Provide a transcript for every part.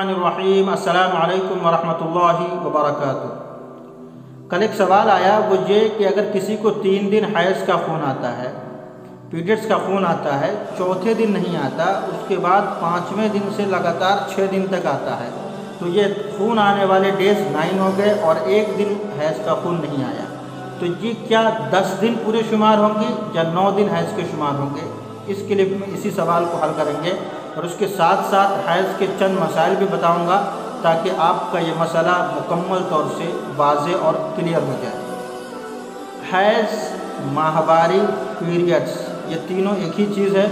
रजीम अस्सलाम वालेकुम वरहमतुल्लाहि वबरकातुहू कल एक सवाल आया वो ये कि अगर किसी को तीन दिन हैज़ का खून आता है, पीरियड्स का खून आता है, चौथे दिन नहीं आता, उसके बाद पाँचवें दिन से लगातार छः दिन तक आता है तो ये खून आने वाले डेज़ नाइन हो गए और एक दिन हैज़ का खून नहीं आया। तो ये क्या दस दिन पूरे शुमार होंगे या नौ दिन हैज़ के शुमार होंगे? इस क्लिप में इसी सवाल को हल करेंगे और उसके साथ साथ हैज़ के चंद मसाइल भी बताऊँगा ताकि आपका ये मसला मुकम्मल तौर से वाज और क्लियर हो जाए। हैज़, माहवारी, पीरियड्स, ये तीनों एक ही चीज़ है।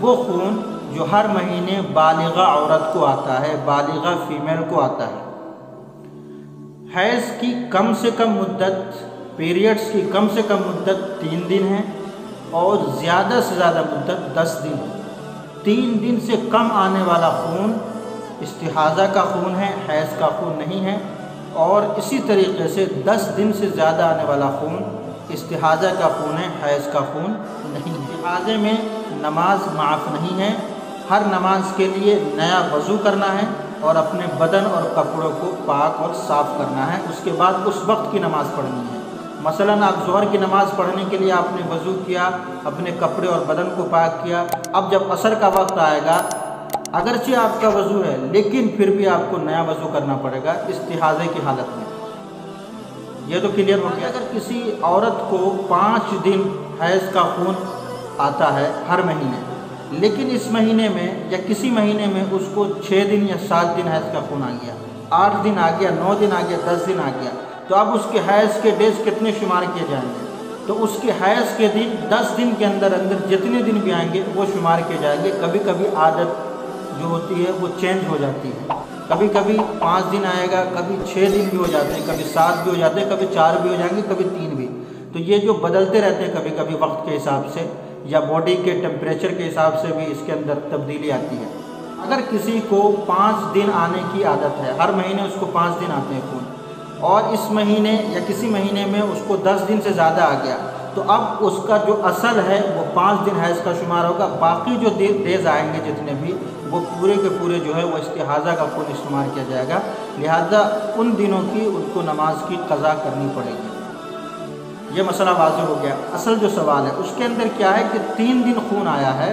वो खून जो हर महीने बालिगा औरत को आता है, बालिगा फीमेल को आता है। हैज़ की कम से कम मुद्दत, पीरियड्स की कम से कम मुद्दत तीन दिन है। और ज़्यादा से ज़्यादा मुद्दत दस दिन। तीन दिन से कम आने वाला खून इस्तिहाज़ा का खून है, हैज़ का खून नहीं है। और इसी तरीके से दस दिन से ज़्यादा आने वाला खून इस्तिहाज़ा का खून है, हैज़ का खून नहीं है। इस्तिहाज़े में नमाज़ माफ़ नहीं है। हर नमाज़ के लिए नया वज़ू करना है और अपने बदन और कपड़ों को पाक और साफ़ करना है। उसके बाद उस वक्त की नमाज़ पढ़नी है। मसलन आप जोहर की नमाज़ पढ़ने के लिए आपने वज़ू किया, अपने कपड़े और बदन को पाक किया। अब जब असर का वक्त आएगा, अगरचे आपका वज़ू है, लेकिन फिर भी आपको नया वज़ू करना पड़ेगा, इस्तिहाज़े की हालत में। यह तो क्लियर हो गया। अगर किसी औरत को पाँच दिन हैज़ का खून आता है हर महीने, लेकिन इस महीने में या किसी महीने में उसको छः दिन या सात दिन हैज़ का खून आ गया, आठ दिन आ गया, नौ दिन आ गया, दस दिन आ गया तो अब उसके हैज़ के डेज़ कितने शुमार किए जाएँगे? तो उसके हैज़ के दिन, दस दिन के अंदर अंदर जितने दिन भी आएँगे, वो शुमार किए जाएँगे। कभी कभी आदत जो होती है, वो चेंज हो जाती है। कभी कभी पाँच दिन आएगा, कभी छः दिन भी हो जाते हैं, कभी सात भी हो जाते हैं, कभी चार भी हो जाएँगे, कभी तीन भी। तो ये जो बदलते रहते हैं कभी कभी वक्त के हिसाब से, या बॉडी के टेम्परेचर के हिसाब से भी इसके अंदर तब्दीली आती है। अगर किसी को पाँच दिन आने की आदत है, हर महीने उसको पाँच दिन आते हैं खून और इस महीने या किसी महीने में उसको दस दिन से ज़्यादा आ गया। तो अब उसका जो असल है, वो पाँच दिन है इसका शुमार होगा। बाकी जो डेज़ आएँगे जितने भी, वो पूरे के पूरे जो है वो इस्तेहाज़ा का खून इस्तेमाल किया जाएगा। लिहाजा उन दिनों की उनको नमाज़ की कज़ा करनी पड़ेगी। ये मसला वाज हो गया। असल जो सवाल है, उसके अंदर क्या है कि तीन दिन खून आया है,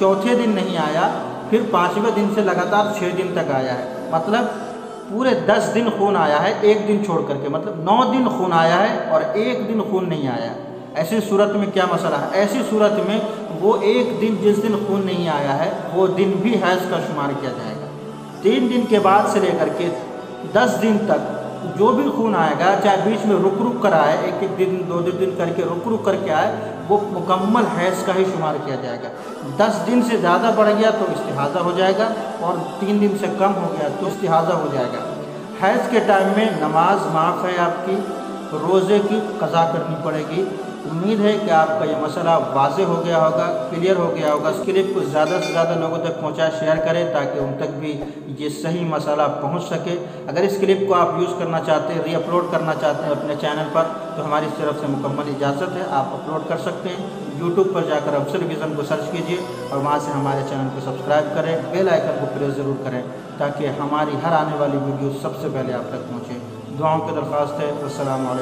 चौथे दिन नहीं आया, फिर पाँचवें दिन से लगातार छः दिन तक आया है। मतलब पूरे दस दिन खून आया है, एक दिन छोड़ करके। मतलब नौ दिन खून आया है और एक दिन खून नहीं आया ऐसी सूरत में क्या मसला है? ऐसी सूरत में वो एक दिन जिस दिन खून नहीं आया है, वो दिन भी हैज़ का शुमार किया जाएगा। तीन दिन के बाद से लेकर के दस दिन तक जो भी खून आएगा, चाहे बीच में रुक रुक कर आए, एक एक दिन, दो दो दिन करके रुक रुक करके आए, वो मुकम्मल हैज़ का ही शुमार किया जाएगा। दस दिन से ज़्यादा बढ़ गया तो इस्तेहाज़ा हो जाएगा और तीन दिन से कम हो गया तो इस्तेहाज़ा हो जाएगा। हैज़ के टाइम में नमाज़ माफ़ है आपकी, रोज़े की कज़ा करनी पड़ेगी उम्मीद है कि आपका ये मसला वाज हो गया होगा, क्लियर हो गया होगा। क्लिप को ज़्यादा से ज़्यादा लोगों तक पहुँचाए शेयर करें ताकि उन तक भी ये सही मसला पहुँच सके। अगर इस क्लिप को आप यूज़ करना चाहते हैं रीअपलोड करना चाहते हैं अपने चैनल पर तो हमारी तरफ़ से मुकम्मल इजाज़त है। आप अपलोड कर सकते हैं। यूट्यूब पर जाकर अफसर विज़न को सर्च कीजिए और वहाँ से हमारे चैनल को सब्सक्राइब करें, बेल आइकन को प्रेस ज़रूर करें ताकि हमारी हर आने वाली वीडियो सबसे पहले आप तक पहुँचे। दुआओं की दरख्वास्त है। असल वरहमल